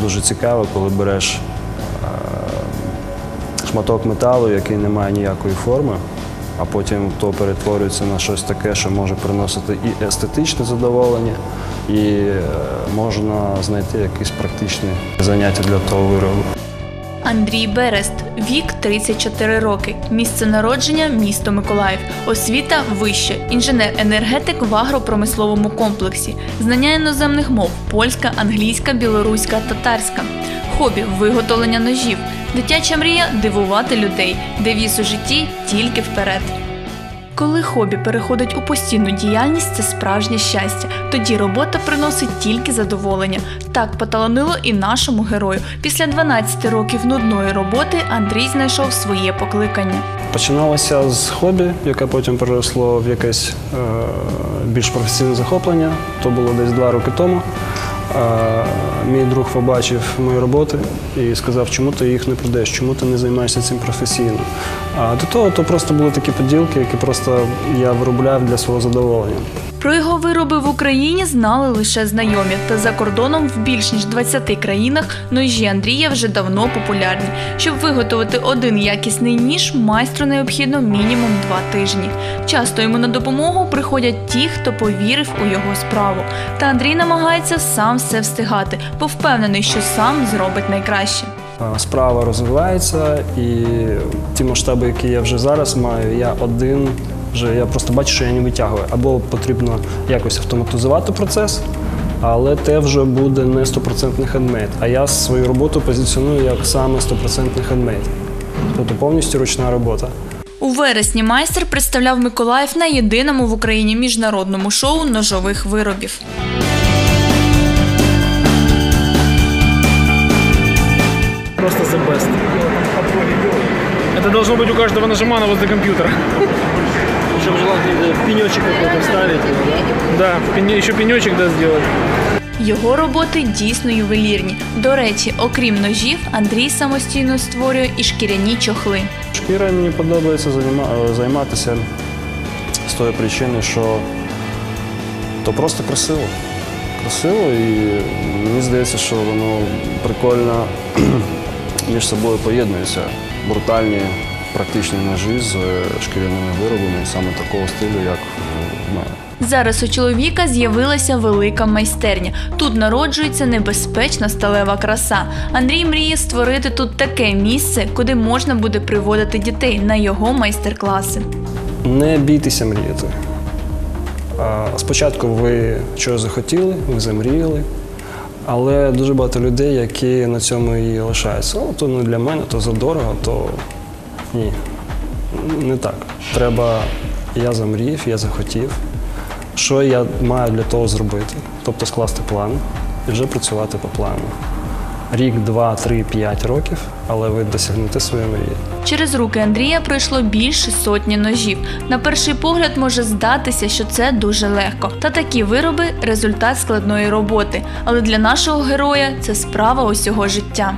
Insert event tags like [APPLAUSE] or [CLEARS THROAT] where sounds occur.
дуже цікаво, коли береш е, шматок металу, який не має ніякої форми, а потім то перетворюється на щось таке, що може приносити і естетичне задоволення, і е, можна знайти якісь практичні заняття для того виробу. Андрій Берест, вік 34 роки, місце народження місто Миколаїв, освіта вища, інженер-енергетик в агропромисловому комплексі, знання іноземних мов польська, англійська, білоруська, татарська, хобі виготовлення ножів, дитяча мрія дивувати людей, девіз у житті тільки вперед. Коли хобі переходить у постійну діяльність, це справжнє щастя. Тоді робота приносить тільки задоволення. Так поталанило і нашому герою. Після 12 років нудної роботи Андрій знайшов своє покликання. Починалося з хобі, яке потім переросло в якесь е, більш професійне захоплення. То було десь два роки тому. Е, мій друг побачив мої роботи і сказав, чому ти їх не продаєш, чому ти не займаєшся цим професійно. А до того то просто були такі поділки, які просто я виробляв для свого задоволення. Про його вироби в Україні знали лише знайомі, та за кордоном в більш ніж 20 країнах ножі Андрія вже давно популярні. Щоб виготовити один якісний ніж, майстру необхідно мінімум два тижні. Часто йому на допомогу приходять ті, хто повірив у його справу. Та Андрій намагається сам все встигати, бо впевнений, що сам зробить найкраще. Справа розвивається, і ті масштаби, які я вже зараз маю, я один вже я просто бачу, що я не витягую. Або потрібно якось автоматизувати процес, але те вже буде не 100% хендмейд. А я свою роботу позиціоную як саме 100% хендмейд. Тобто повністю ручна робота. У вересні майстер представляв Миколаїв на єдиному в Україні міжнародному шоу ножових виробів. Просто the best. Это должно быть у каждого нажимана возле компьютера. Причем желательно пенечек какой-то вставить. Да, пене- еще пенечек да, сделать. Його роботи дійсно ювелірні. До речі, окрім ножів, Андрій самостійно створює і шкіряні чохли. Шкірою мені подобається займа- е, займатися з тої причини, що то просто красиво. Красиво і мені здається, що воно прикольно [CLEARS THROAT] між собою поєднується. Брутальні практичні ножі з е, шкіряними виробами саме такого стилю, як в мене. Зараз у чоловіка з'явилася велика майстерня. Тут народжується небезпечна сталева краса. Андрій мріє створити тут таке місце, куди можна буде приводити дітей на його майстер-класи. Не бійтеся мріяти. Спочатку ви чого захотіли, ви замріяли, але дуже багато людей, які на цьому і лишаються. О, то не для мене, то задорого, то ні. Не так. Треба, я замріяв, я захотів. Що я маю для того зробити? Тобто скласти план і вже працювати по плану. Рік, два, три, п'ять років, але ви досягнете своєї мрії. Через руки Андрія пройшло більше сотні ножів. На перший погляд може здатися, що це дуже легко. Та такі вироби результат складної роботи. Але для нашого героя це справа усього життя.